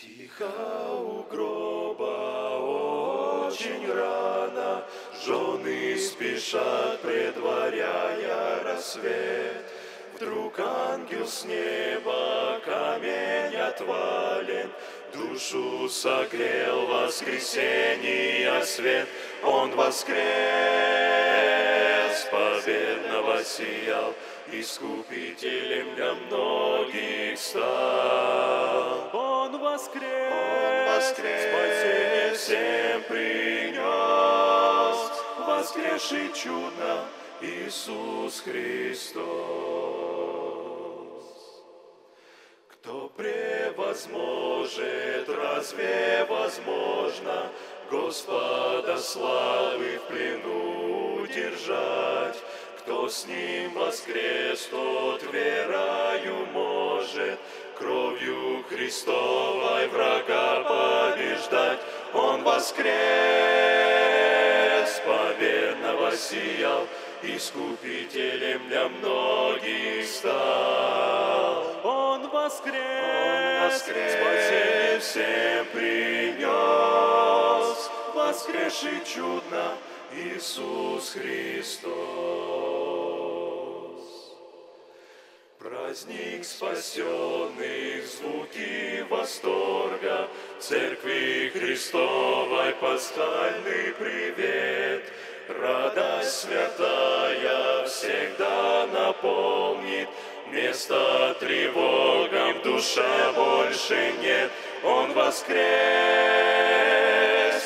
Тихо у гроба очень рано, Жены спешат, предваряя рассвет. Вдруг ангел с неба камень отвален, Душу согрел воскресенье свет, Он воскрес, победно сиял, Искупителем для многих стал. Воскрес, Он воскрес, спасение всем принес, воскресший чудно Иисус Христос. Кто превозможет, разве возможно Господа славы в плену держать? Кто с ним воскрес, тот верою может Кровью врага побеждать. Он воскрес, победно воссиял, Искупителем для многих стал. Он воскрес, Он воскрес, спасение всем принес, Воскресший чудно Иисус Христос. Праздник спасенных, звуки восторга, Церкви Христовой пасхальный привет. Радость святая всегда наполнит, Места тревогам в душе больше нет. Он воскрес,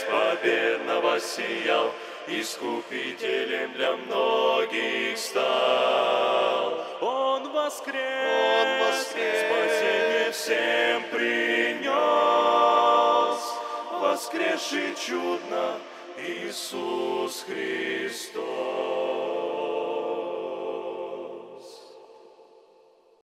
победно воссиял, Искупителем для многих стал. Он воскрес, Он воскрес, спасение всем принес, воскреши чудно Иисус Христос.